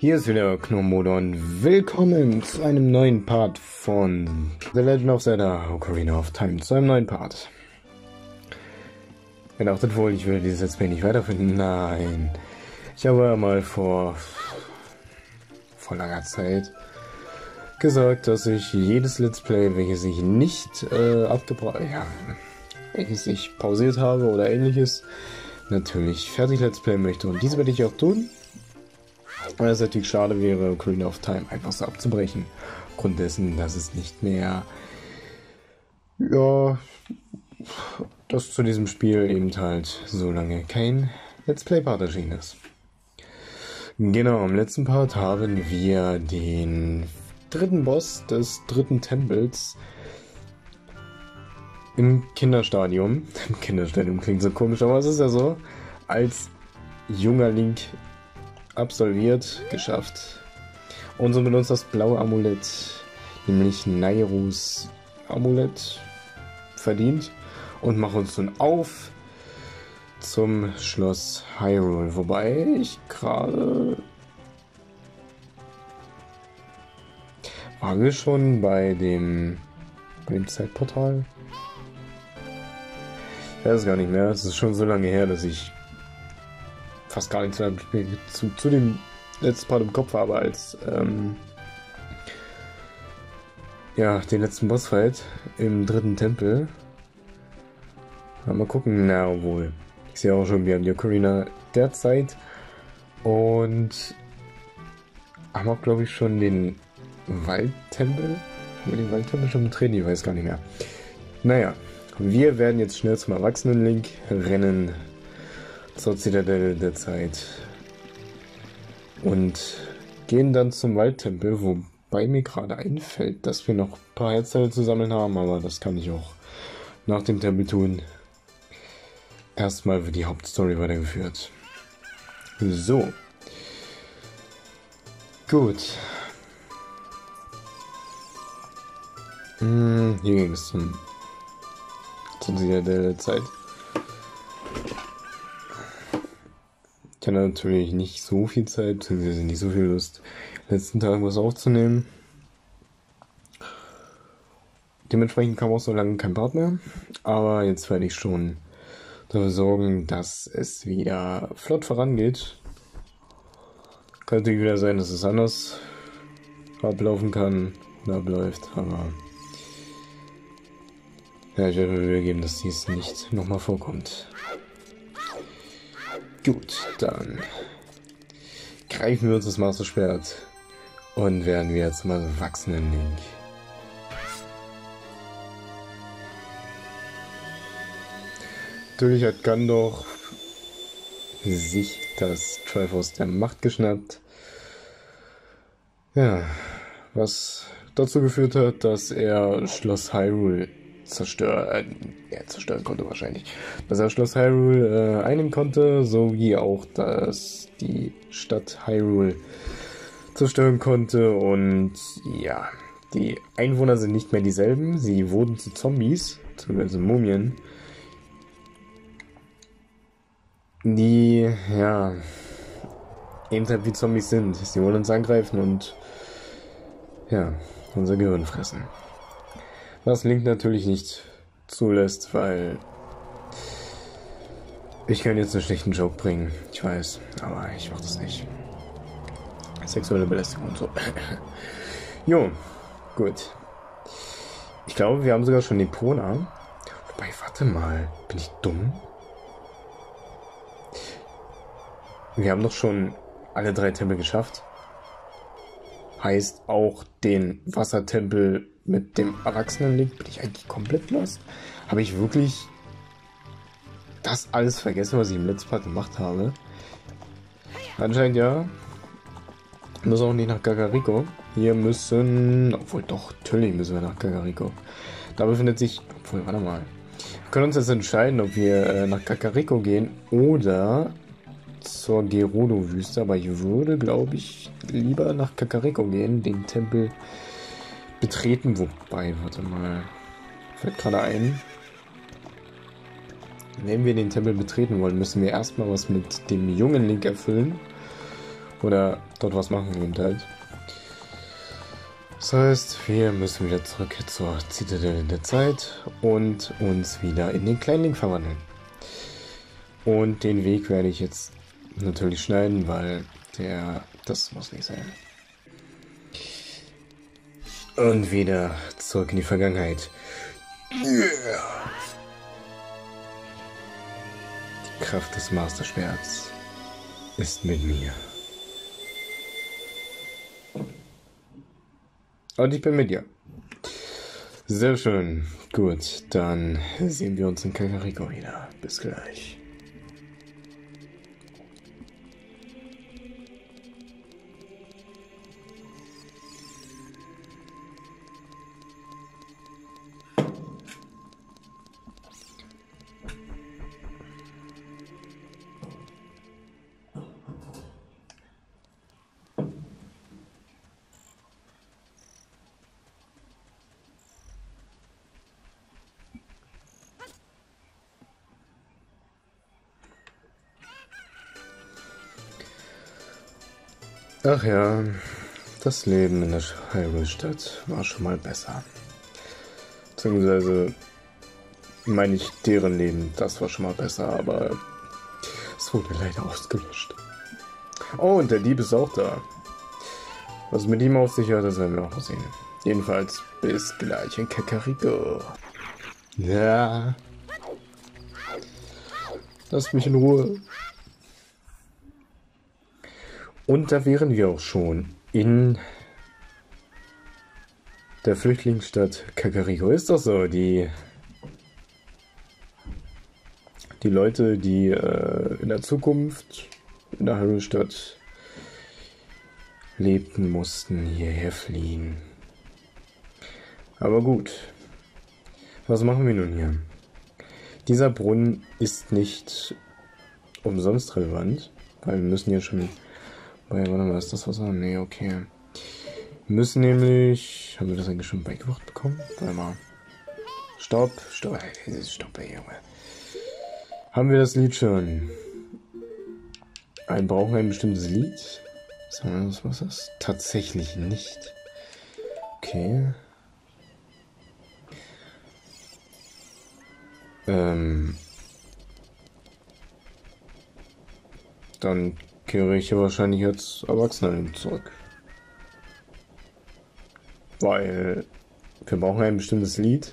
Hier ist wieder Knormodo und willkommen zu einem neuen Part von The Legend of Zelda Ocarina of Time, zu einem neuen Part. Ihr dachtet wohl, ich würde dieses Let's Play nicht weiterfinden. Nein. Ich habe mal vor, vor langer Zeit gesagt, dass ich jedes Let's Play, welches ich nicht äh, abgebrochen, ja, welches ich pausiert habe oder ähnliches, natürlich fertig Let's Play möchte. Und dies werde ich auch tun. Weil es natürlich schade wäre, Ocarina of Time einfach so abzubrechen. Aufgrund dessen, dass es nicht mehr, ja, dass zu diesem Spiel eben halt so lange kein Let's Play Part erschienen ist. Genau, im letzten Part haben wir den dritten Boss des dritten Tempels im Kinderstadium. Im Kinderstadium klingt so komisch, aber es ist ja so. Als junger Link absolviert, geschafft. Und so benutzt das blaue Amulett, nämlich Nairus Amulett, verdient. Und macht uns nun auf zum Schloss Hyrule. Wobei ich gerade. Waren wir schon bei dem, bei dem Zeitportal? Ich weiß es gar nicht mehr. Es ist schon so lange her, dass ich fast gar nichts mehr zu, zu dem letzten Part im Kopf habe, als ähm, ja, den letzten Bossfight im dritten Tempel. Mal gucken, na wohl. Ich sehe auch schon, wir haben die Ocarina derzeit und haben auch, glaube ich, schon den Waldtempel. Haben wir den Waldtempel schon betreten? Ich weiß gar nicht mehr. Naja, wir werden jetzt schnell zum Erwachsenen-Link rennen zur Zitadelle der Zeit und gehen dann zum Waldtempel, wobei mir gerade einfällt, dass wir noch ein paar Herzteile zu sammeln haben, aber das kann ich auch nach dem Tempel tun. Erstmal wird die Hauptstory weitergeführt. So. Gut. Hm, hier ging es zum, Zitadelle der Zeit. Ich hatte natürlich nicht so viel Zeit, beziehungsweise nicht so viel Lust, letzten Tagen was aufzunehmen. Dementsprechend kam auch so lange kein Part mehr. Aber jetzt werde ich schon dafür sorgen, dass es wieder flott vorangeht. Natürlich wieder sein, dass es anders ablaufen kann oder abläuft, aber ja, ich werde mir Mühe geben, dass dies nicht nochmal vorkommt. Gut, dann greifen wir uns das Master Schwert und werden wir jetzt mal wachsenden Link. Natürlich hat Gandor sich das Triforce der Macht geschnappt. Ja, was dazu geführt hat, dass er Schloss Hyrule zerstören, ja, zerstören konnte wahrscheinlich. Dass er Schloss Hyrule äh, einnehmen konnte, sowie auch, dass die Stadt Hyrule zerstören konnte und ja, die Einwohner sind nicht mehr dieselben, sie wurden zu Zombies, beziehungsweise Mumien, die, ja, eben halt wie Zombies sind. Sie wollen uns angreifen und, ja, unser Gehirn fressen. Was Link natürlich nicht zulässt, weil ich kann jetzt einen schlechten Joke bringen. Ich weiß, aber ich mach das nicht. Sexuelle Belästigung und so. jo, gut. Ich glaube, wir haben sogar schon Epona. Wobei, warte mal. Bin ich dumm? Wir haben doch schon alle drei Tempel geschafft. Heißt auch den Wassertempel mit dem Erwachsenenlink bin ich eigentlich komplett lost. Habe ich wirklich das alles vergessen, was ich im letzten Part gemacht habe? Anscheinend ja. Muss auch nicht nach Gagariko. Wir müssen, obwohl doch, natürlich müssen wir nach Gagariko. Da befindet sich, obwohl, warte mal. Wir können uns jetzt entscheiden, ob wir äh, nach Kakariko gehen oder zur Gerudo-Wüste. Aber ich würde, glaube ich, lieber nach Kakariko gehen, den Tempel betreten. Wobei, warte mal. Fällt gerade ein. Wenn wir den Tempel betreten wollen, müssen wir erstmal was mit dem jungen Link erfüllen. Oder dort was machen eben halt. Das heißt, wir müssen wieder zurück zur Zitadelle der Zeit und uns wieder in den Kleinling verwandeln. Und den Weg werde ich jetzt natürlich schneiden, weil der... Das muss nicht sein. Und wieder zurück in die Vergangenheit. Yeah. Die Kraft des Masterschwerts ist mit mir. Und ich bin mit dir. Sehr schön. Gut, dann sehen wir uns in Kakariko wieder. Bis gleich. Ach ja, das Leben in der Heilstadt war schon mal besser. Beziehungsweise meine ich deren Leben, das war schon mal besser, aber es wurde leider ausgelöscht. Oh, und der Dieb ist auch da. Was mit ihm auf sich hat, das werden wir auch noch sehen. Jedenfalls bis gleich in Kakariko. Ja. Lass mich in Ruhe. Und da wären wir auch schon in der Flüchtlingsstadt Kakariko. Ist doch so, die, die Leute, die äh, in der Zukunft in der Hyrule-Stadt lebten, mussten hierher fliehen. Aber gut, was machen wir nun hier? Dieser Brunnen ist nicht umsonst relevant, weil wir müssen hier schon Warte mal, ist das Wasser? Nee, okay. Wir müssen nämlich. Haben wir das eigentlich schon beigebracht bekommen? Warte mal. Stopp, stopp, stopp, ey, Junge. Haben wir das Lied schon? Ein brauchen ein bestimmtes Lied? Sagen wir, was was das? Tatsächlich nicht. Okay. Ähm. Dann kehre ich ja wahrscheinlich als Erwachsener zurück. Weil wir brauchen ein bestimmtes Lied,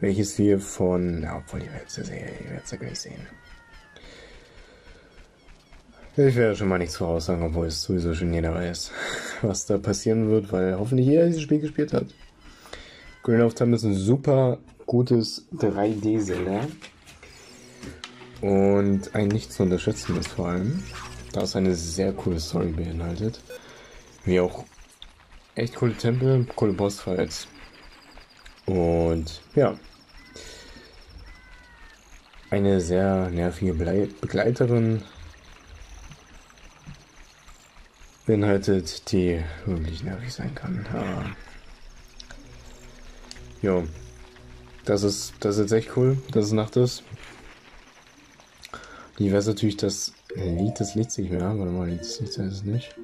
welches wir von, ja, obwohl ihr werdet es ja, ja gleich sehen. Ich werde schon mal nichts voraussagen, obwohl es sowieso schon jeder weiß, was da passieren wird, weil hoffentlich jeder dieses Spiel gespielt hat. Green of Time ist ein super gutes 3D-Zelda. Und ein nicht zu unterschätzendes vor allem da es eine sehr coole Story beinhaltet. Wie auch echt coole Tempel, coole Bossfights. Und ja. Eine sehr nervige Begleiterin beinhaltet, die wirklich nervig sein kann. Aber jo. Das ist, das ist echt cool, dass es Nacht ist. Die weiß natürlich, dass Lied des Lichts nicht mehr. Warte mal, Lied des Lichts heißt es nicht.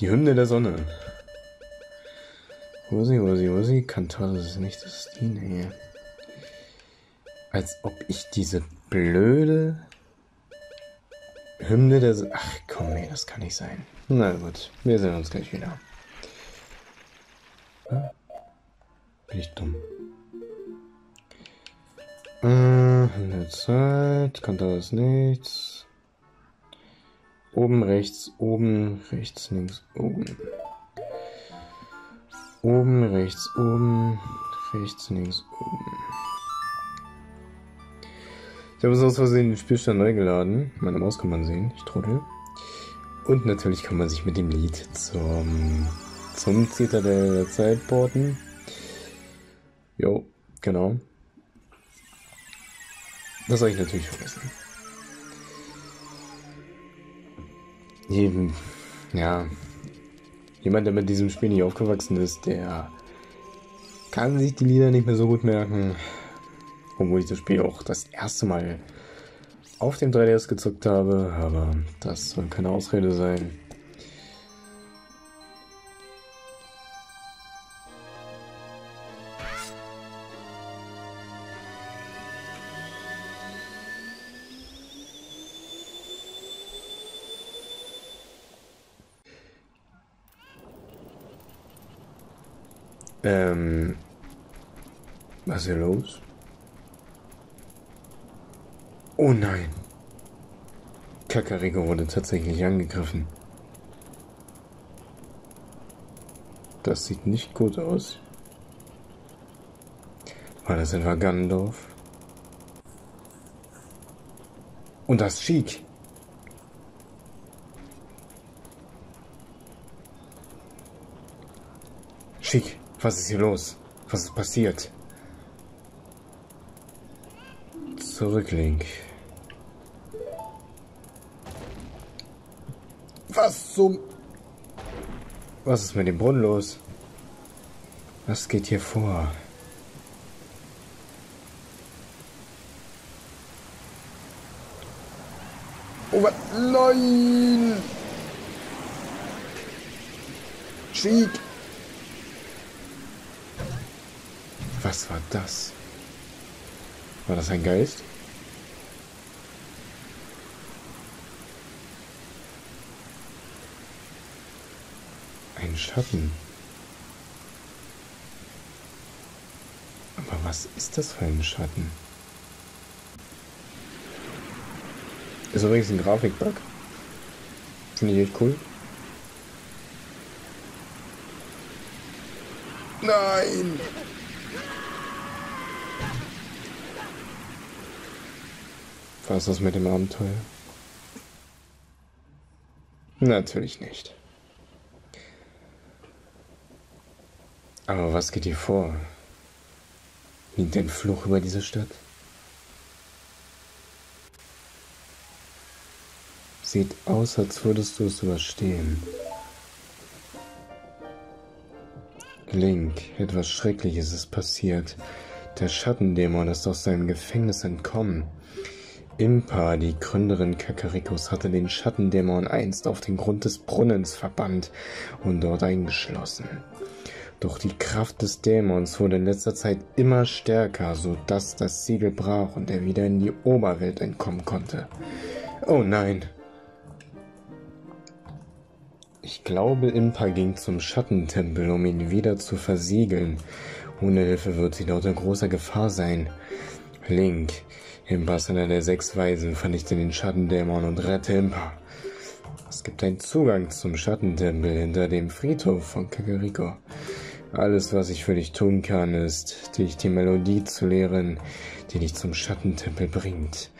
Die Hymne der Sonne. Wo sie, wo sie, wo sie? Kantor, das ist ist die, nee. Als ob ich diese blöde Hymne der Sonne... Ach komm, nee, das kann nicht sein. Na gut, wir sehen uns gleich wieder. Bin ich dumm? Äh, in der Zeit, Kantor ist nichts. Oben, rechts, oben, rechts, links, oben. Oben, rechts, oben, rechts, links, oben. Ich habe es aus Versehen den Spielstand neu geladen. Meine Maus kann man sehen, ich trottel. Und natürlich kann man sich mit dem Lied zum, zum Zitadelle der Zeit porten. Jo, genau. Das habe ich natürlich vergessen. Eben, ja, jemand, der mit diesem Spiel nicht aufgewachsen ist, der kann sich die Lieder nicht mehr so gut merken. Obwohl ich das Spiel auch das erste Mal auf dem 3DS gezockt habe, aber das soll keine Ausrede sein. Ähm. Was ist hier los? Oh nein. Kakariko wurde tatsächlich angegriffen. Das sieht nicht gut aus. War das etwa Gandalf? Und das Chic. Chic, was ist hier los? Was ist passiert? Zurück, Link. Was zum... Was ist mit dem Brunnen los? Was geht hier vor? Oh, was? Nein! Cheek! Was war das? War das ein Geist? Ein Schatten. Aber was ist das für ein Schatten? Ist übrigens ein Grafikbug. Finde ich echt cool. Nein! Was ist das mit dem Abenteuer? Natürlich nicht. Aber was geht hier vor? Liegt ein Fluch über diese Stadt? Sieht aus, als würdest du es überstehen. Link, etwas Schreckliches ist passiert. Der Schattendämon ist aus seinem Gefängnis entkommen. Impa, die Gründerin Kakarikos, hatte den Schattendämon einst auf den Grund des Brunnens verbannt und dort eingeschlossen. Doch die Kraft des Dämons wurde in letzter Zeit immer stärker, so dass das Siegel brach und er wieder in die Oberwelt entkommen konnte. Oh nein, ich glaube, Impa ging zum Schattentempel, um ihn wieder zu versiegeln. Ohne Hilfe wird sie dort in großer Gefahr sein. Link, Impa ist einer der sechs Weisen, vernichte den Schattendämon und rette Impa. Es gibt einen Zugang zum Schattentempel hinter dem Friedhof von Kakariko. Alles, was ich für dich tun kann, ist, dich die Melodie zu lehren, die dich zum Schattentempel bringt.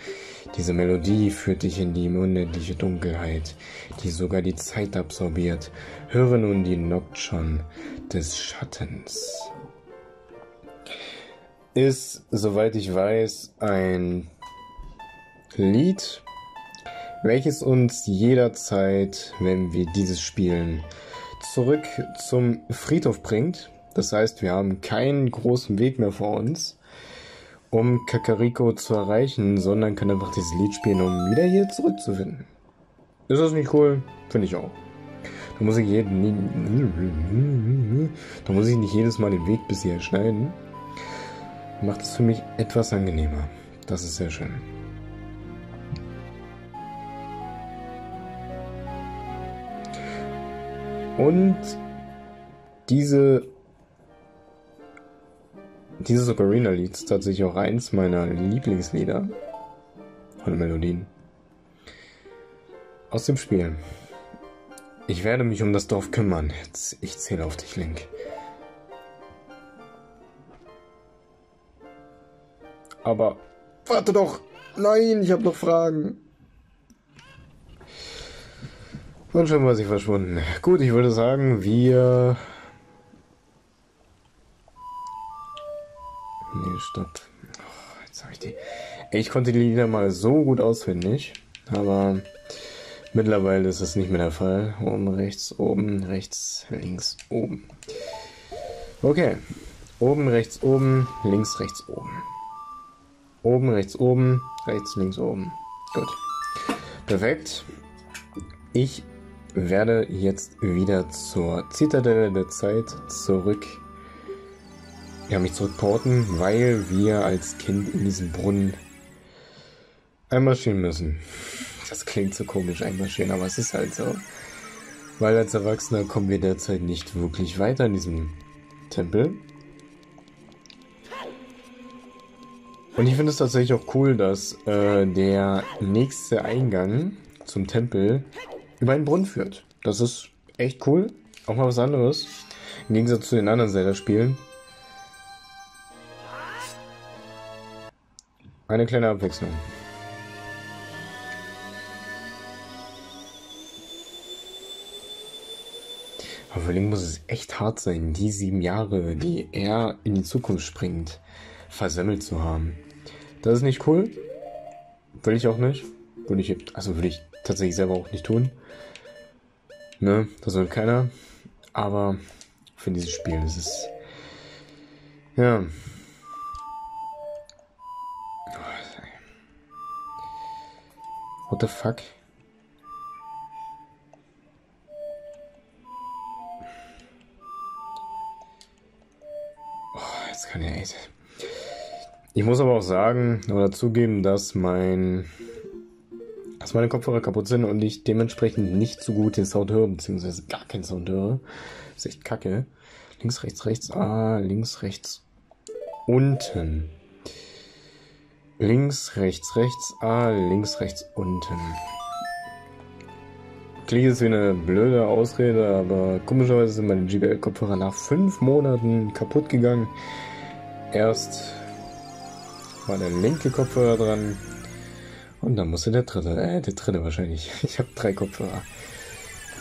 Diese Melodie führt dich in die unendliche Dunkelheit, die sogar die Zeit absorbiert. Höre nun die Nocturne des Schattens. Ist, soweit ich weiß, ein Lied, welches uns jederzeit, wenn wir dieses spielen, zurück zum Friedhof bringt. Das heißt, wir haben keinen großen Weg mehr vor uns um Kakariko zu erreichen, sondern kann einfach dieses Lied spielen, um wieder hier zurückzufinden. Ist das nicht cool? Finde ich auch. Da muss ich jeden, da muss ich nicht jedes Mal den Weg bis hierher schneiden. Macht es für mich etwas angenehmer. Das ist sehr schön. Und diese dieses Ocarina-Lied ist tatsächlich auch eins meiner Lieblingslieder von Melodien aus dem Spiel. Ich werde mich um das Dorf kümmern. Jetzt, ich zähle auf dich, Link. Aber warte doch! Nein, ich habe noch Fragen. Und schon war sie verschwunden. Gut, ich würde sagen, wir Nee, stopp. Oh, jetzt habe ich die. Ich konnte die Lieder mal so gut auswendig, aber mittlerweile ist das nicht mehr der Fall. Oben, rechts, oben, rechts, links, oben. Okay. Oben, rechts, oben, links, rechts, oben. Oben, rechts, oben, rechts, links, oben. Gut. Perfekt. Ich werde jetzt wieder zur Zitadelle der Zeit zurück ja, mich zurückporten, weil wir als Kind in diesem Brunnen einmarschieren müssen. Das klingt so komisch, einmarschieren, aber es ist halt so. Weil als Erwachsener kommen wir derzeit nicht wirklich weiter in diesem Tempel. Und ich finde es tatsächlich auch cool, dass äh, der nächste Eingang zum Tempel über einen Brunnen führt. Das ist echt cool. Auch mal was anderes. Im Gegensatz zu den anderen Zelda-Spielen. Eine kleine Abwechslung. Aber Link muss es echt hart sein, die sieben Jahre, die er in die Zukunft springt, versemmelt zu haben. Das ist nicht cool. Will ich auch nicht. Würde ich, also würde ich tatsächlich selber auch nicht tun. Ne, das will keiner. Aber für dieses Spiel ist es. Ja. What the fuck? Oh, jetzt kann ja echt. Ich muss aber auch sagen oder zugeben, dass mein dass meine Kopfhörer kaputt sind und ich dementsprechend nicht so gut den Sound höre, beziehungsweise gar keinen Sound höre. Das ist echt kacke. Links, rechts, rechts, ah, links, rechts, unten. Links, rechts, rechts, ah, links, rechts, unten. Klingt jetzt wie eine blöde Ausrede, aber komischerweise sind meine GBL-Kopfhörer nach fünf Monaten kaputt gegangen. Erst war der linke Kopfhörer dran. Und dann musste der dritte, äh, der dritte wahrscheinlich. Ich habe drei Kopfhörer.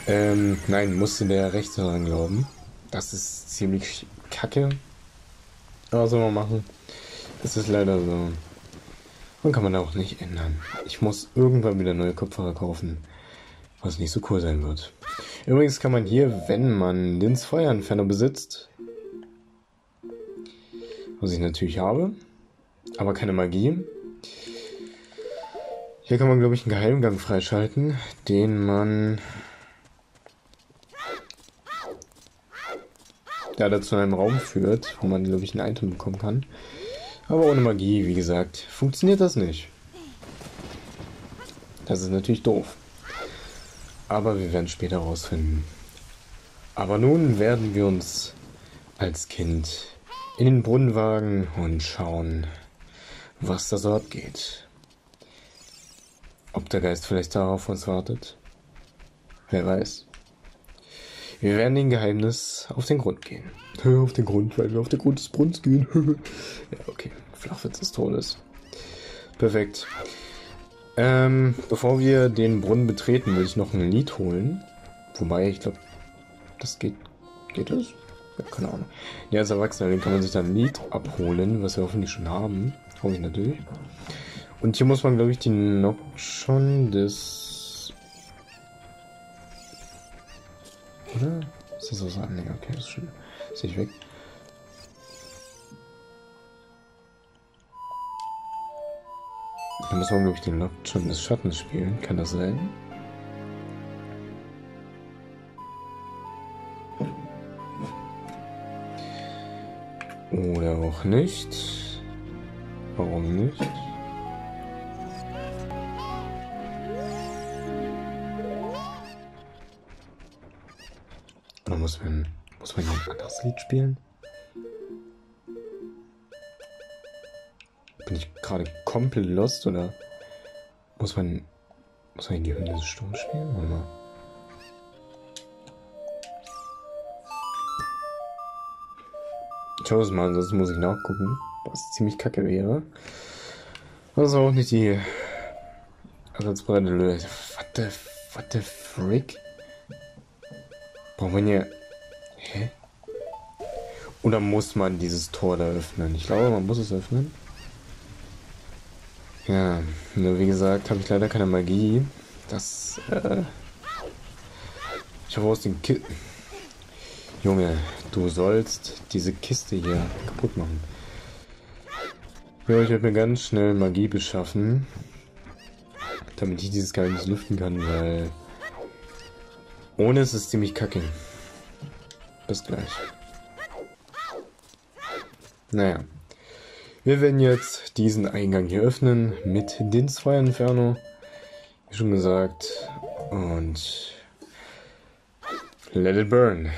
Ähm, nein, musste der rechte dran glauben. Das ist ziemlich kacke. Aber soll man machen. Es ist leider so. Und kann man auch nicht ändern. Ich muss irgendwann wieder neue Kopfhörer kaufen. Was nicht so cool sein wird. Übrigens kann man hier, wenn man den Feuerentferner besitzt, was ich natürlich habe, aber keine Magie. Hier kann man, glaube ich, einen Geheimgang freischalten, den man... Ja, dazu in einem Raum führt, wo man, glaube ich, ein Item bekommen kann. Aber ohne Magie, wie gesagt, funktioniert das nicht. Das ist natürlich doof. Aber wir werden später rausfinden. Aber nun werden wir uns als Kind in den Brunnen wagen und schauen, was da so abgeht. Ob der Geist vielleicht darauf uns wartet? Wer weiß. Wir werden dem Geheimnis auf den Grund gehen. auf den Grund, weil wir auf den Grund des Brunnens gehen. ja, okay. Flachwitz des Todes. Perfekt. Ähm, bevor wir den Brunnen betreten, will ich noch ein Lied holen. Wobei, ich glaube, das geht. Geht das? Ja, keine Ahnung. Ja, als Erwachsener, den kann man sich dann ein Lied abholen, was wir hoffentlich schon haben. Hoffe ich natürlich. Und hier muss man, glaube ich, die Nocturne des... Oder? Ist das was anderes? Okay, das ist schon... Sehe ich weg. Da muss man, glaube ich, den Nocturne des Schattens spielen. Kann das sein? Oder auch nicht. Warum nicht? Oder muss man, muss man ein anderes Lied spielen? Bin ich gerade komplett lost oder muss man, muss man in die Hymne des Sturms spielen? Mal. Ich schaue es mal, sonst muss ich nachgucken was ziemlich kacke wäre. Ist auch nicht die ersatzbare Lösung. What the, what the frick? Braucht man hier... Hä? Oder muss man dieses Tor da öffnen? Ich glaube, man muss es öffnen. Ja, nur wie gesagt, habe ich leider keine Magie. Das, äh... Ich habe aus den Ki Junge, du sollst diese Kiste hier kaputt machen. Ja, ich werde mir ganz schnell Magie beschaffen, damit ich dieses Geheimnis lüften kann, weil ohne ist es ziemlich kacke. Bis gleich. Naja. Wir werden jetzt diesen Eingang hier öffnen mit den zwei Inferno. Wie schon gesagt. Und let it burn.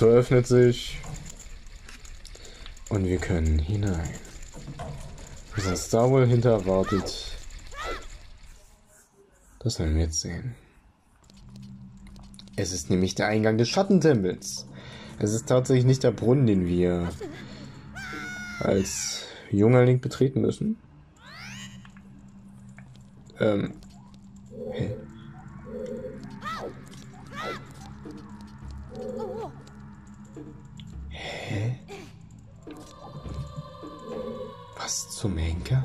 Tor öffnet sich. Und wir können hinein. Dieser Starwell hinter wartet. Das werden wir jetzt sehen. Es ist nämlich der Eingang des Schattentempels. Es ist tatsächlich nicht der Brunnen, den wir als junger Link betreten müssen. Ähm. Hä? Hä? Was zum Henker?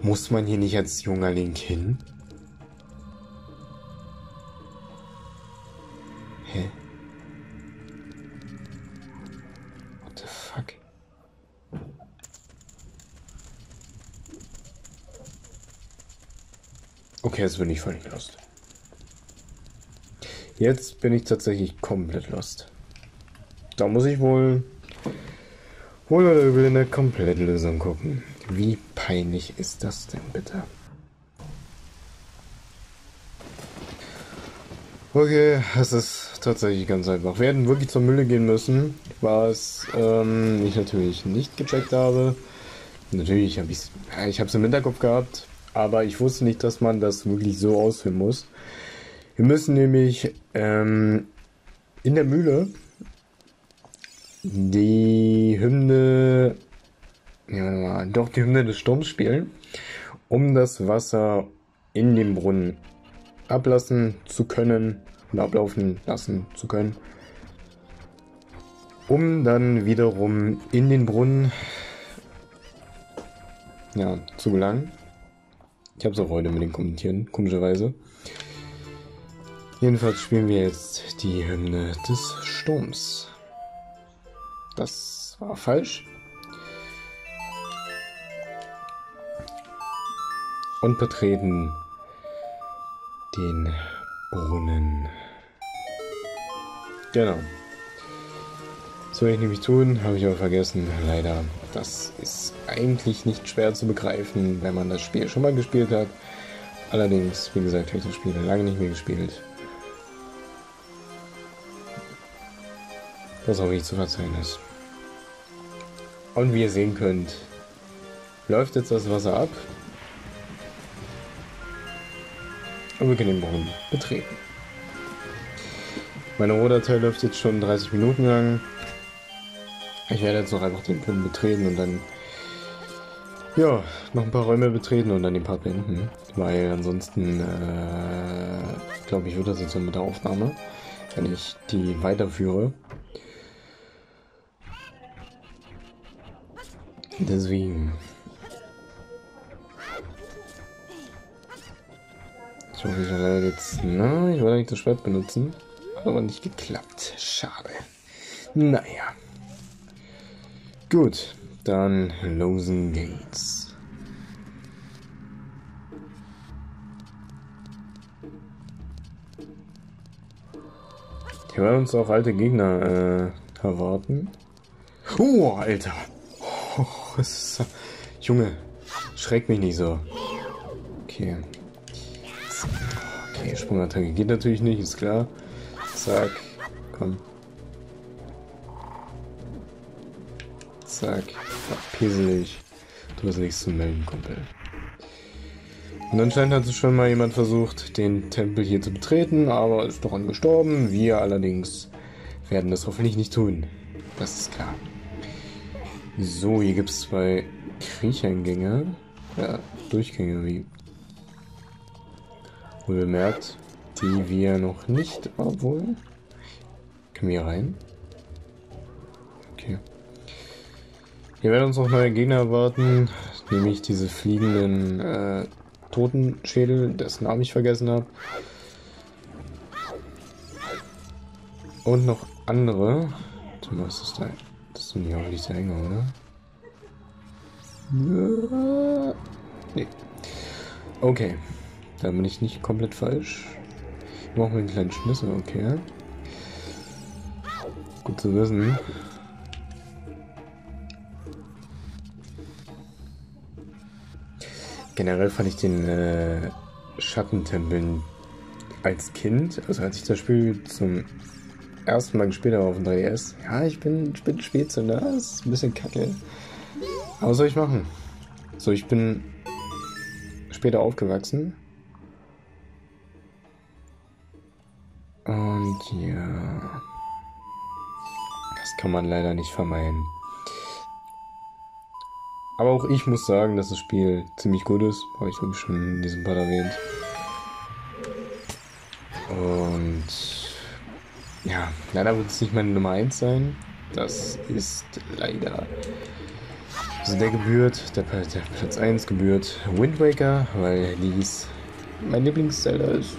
Muss man hier nicht als junger Link hin? Hä? What the fuck? Okay, jetzt bin ich völlig lost. Jetzt bin ich tatsächlich komplett lost. Da muss ich wohl wohl oder übel eine komplette Lösung gucken. Wie peinlich ist das denn bitte? Okay, es ist tatsächlich ganz einfach. Wir hätten wirklich zur Mülle gehen müssen, was ähm, ich natürlich nicht gecheckt habe. Natürlich habe ich es ich im Hinterkopf gehabt, aber ich wusste nicht, dass man das wirklich so ausführen muss. Wir müssen nämlich ähm, in der Mühle die Hymne ja, doch die Hymne des Sturms spielen, um das Wasser in dem Brunnen ablassen zu können und ablaufen lassen zu können, um dann wiederum in den Brunnen ja, zu gelangen. Ich habe so heute mit den Kommentieren, komischerweise. Jedenfalls spielen wir jetzt die Hymne des Sturms. Das war falsch. und betreten den Brunnen. Genau. Das soll ich nämlich tun, habe ich aber vergessen, leider. Das ist eigentlich nicht schwer zu begreifen, wenn man das Spiel schon mal gespielt hat. Allerdings, wie gesagt, habe ich das Spiel lange nicht mehr gespielt. Was auch nicht zu verzeihen ist. Und wie ihr sehen könnt, läuft jetzt das Wasser ab. Und wir können den Brunnen betreten. Meine Rohdatei läuft jetzt schon 30 Minuten lang. Ich werde jetzt noch einfach den Brunnen betreten und dann ja, noch ein paar Räume betreten und dann den Part beenden. Weil ansonsten äh, glaube ich, wird das jetzt so mit der Aufnahme, wenn ich die weiterführe. Deswegen Ich hoffe, ich werde jetzt. Na, ich wollte eigentlich das Schwert benutzen. Hat aber nicht geklappt. Schade. Naja. Gut, dann Losen Gates. Hier werden uns auch alte Gegner äh, erwarten. Oh, Alter. Ist, Junge, schreck mich nicht so. Okay. Okay, Sprungattacke geht natürlich nicht, ist klar. Zack, komm. Zack, verpissel dich. Du hast nichts zu melden, Kumpel. Und anscheinend hat schon mal jemand versucht, den Tempel hier zu betreten, aber ist doch angestorben. Wir allerdings werden das hoffentlich nicht tun. Das ist klar. So, hier gibt es zwei Kriecheingänge. Ja, Durchgänge, wie Wohl bemerkt, die wir noch nicht, obwohl. Können wir hier rein? Okay. Hier werden uns noch neue Gegner erwarten, nämlich diese fliegenden äh, Totenschädel, dessen Namen ich vergessen habe. Und noch andere. Was ist da? Das doch nicht auch nicht der Hänger, oder? Nee. Okay. Da bin ich nicht komplett falsch. Ich brauche einen kleinen Schlüssel, okay. Gut zu wissen. Generell fand ich den äh, Schattentempeln als Kind, also als ich das Spiel zum ersten Mal gespielt habe auf dem 3DS, ja, ich bin, ich bin Spätzünder, das ist ein bisschen kacke. Aber was soll ich machen? So, ich bin später aufgewachsen. Und ja, das kann man leider nicht vermeiden. Aber auch ich muss sagen, dass das Spiel ziemlich gut ist. Habe ich glaube schon in diesem Part erwähnt. Und ja, leider wird es nicht meine Nummer 1 sein. Das ist leider. Also der gebührt, der, der Platz 1 gebührt Wind Waker, weil dies mein Lieblings-Zelda ist.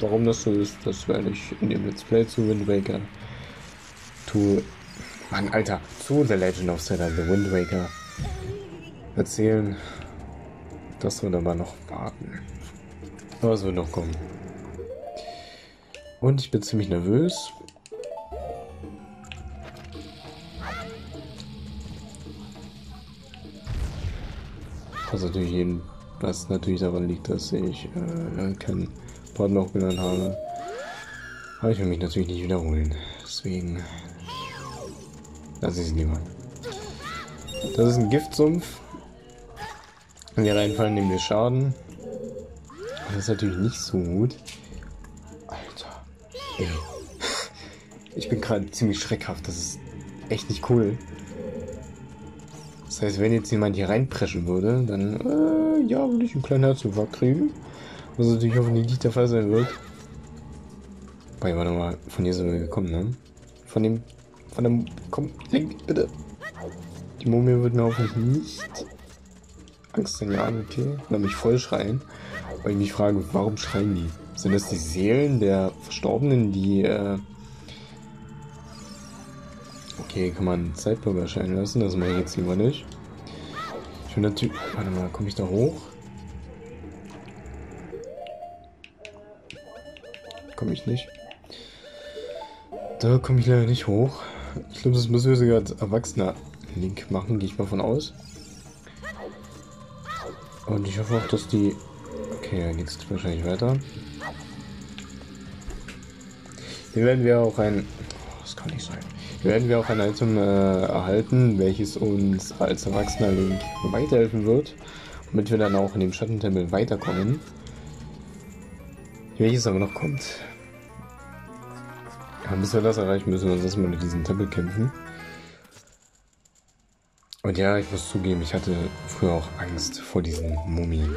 Warum das so ist, das werde ich in dem Let's Play zu Wind Waker. To. Mann, Alter, zu The Legend of Zelda, The Wind Waker erzählen. Das wird aber noch warten. Aber es wird noch kommen. Und ich bin ziemlich nervös. Was natürlich, jeden, was natürlich daran liegt, dass ich äh, keinen Partner hochgeladen habe. Aber ich will mich natürlich nicht wiederholen. Deswegen lasse ich es lieber. Das ist ein Giftsumpf. Wenn wir reinfallen, nehmen wir Schaden. Das ist natürlich nicht so gut. Ey. Ich bin gerade ziemlich schreckhaft. Das ist echt nicht cool. Das heißt, wenn jetzt jemand hier reinpreschen würde, dann, äh, ja, würde ich einen kleinen Herzinfarkt kriegen. Was natürlich hoffentlich nicht der Fall sein wird. Wobei, warte mal, von hier sind wir gekommen, ne? Von dem, von dem, komm, Link, bitte. Die Mumie wird mir hoffentlich nicht Angst in Jahren, okay? Und dann mich voll schreien. Weil ich mich frage, warum schreien die? Sind das die Seelen der Verstorbenen, die, äh Okay, kann man Zeitbürger erscheinen lassen, das mache ich jetzt lieber nicht. Ich bin natürlich... Warte mal, komme ich da hoch? Komme ich nicht. Da komme ich leider nicht hoch. Ich glaube, das müssen wir sogar als Erwachsener Link machen, gehe ich mal von aus. Und ich hoffe auch, dass die... Okay, dann geht es wahrscheinlich weiter. Hier werden wir auch ein... Oh, das kann nicht sein. Hier werden wir auch ein Item äh, erhalten, welches uns als erwachsener Link weiterhelfen wird. Damit wir dann auch in dem Schattentempel weiterkommen. Welches aber noch kommt. Ja, bis wir das erreichen, müssen wir uns erstmal mit diesem Tempel kämpfen. Und ja, ich muss zugeben, ich hatte früher auch Angst vor diesen Mumien.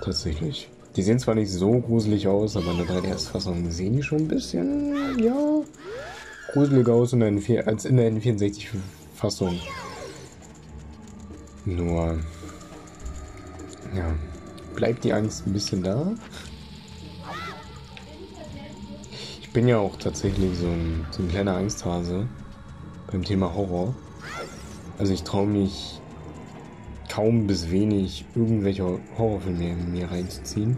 Tatsächlich. Die sehen zwar nicht so gruselig aus, aber in der 3DS-Fassung sehen die schon ein bisschen, ja, gruseliger aus in der als in der N64-Fassung. Nur, ja, bleibt die Angst ein bisschen da. Ich bin ja auch tatsächlich so ein, so ein kleiner Angsthase beim Thema Horror. Also ich traue mich kaum bis wenig irgendwelche Horrorfilme in mir reinzuziehen.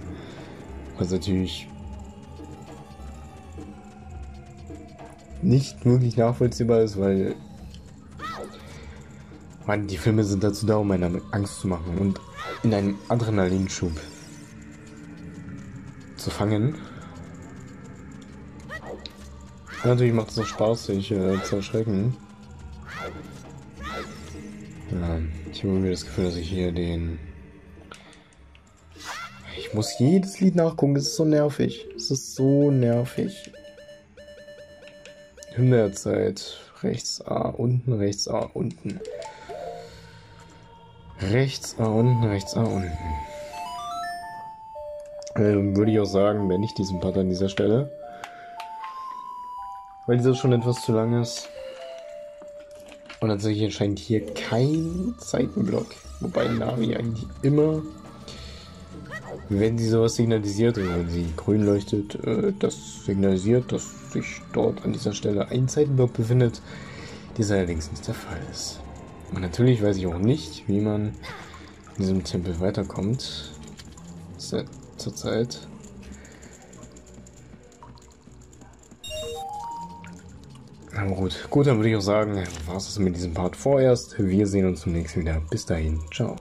Was natürlich nicht wirklich nachvollziehbar ist, weil man, die Filme sind dazu da, um eine Angst zu machen und in einen Adrenalinschub zu fangen. natürlich macht es auch Spaß, sich äh, zu erschrecken. Ja, ich habe irgendwie das Gefühl, dass ich hier den... Ich muss jedes Lied nachgucken, es ist so nervig. Es ist so nervig. Himbeerzeit. Rechts A, unten, rechts A, unten. Rechts A, unten, rechts A, unten. Ähm, würde ich auch sagen, wenn ich diesen Part an dieser Stelle. Weil dieser schon etwas zu lang ist. Und tatsächlich erscheint hier kein Seitenblock. Wobei Navi eigentlich immer, wenn sie sowas signalisiert, oder wenn sie grün leuchtet, äh, das signalisiert, dass sich dort an dieser Stelle ein Seitenblock befindet. Dieser allerdings nicht der Fall ist. Und natürlich weiß ich auch nicht, wie man in diesem Tempel weiterkommt. Zurzeit. Aber gut, gut, dann würde ich auch sagen, war es mit diesem Part vorerst. Wir sehen uns zum nächsten wieder. Bis dahin, ciao.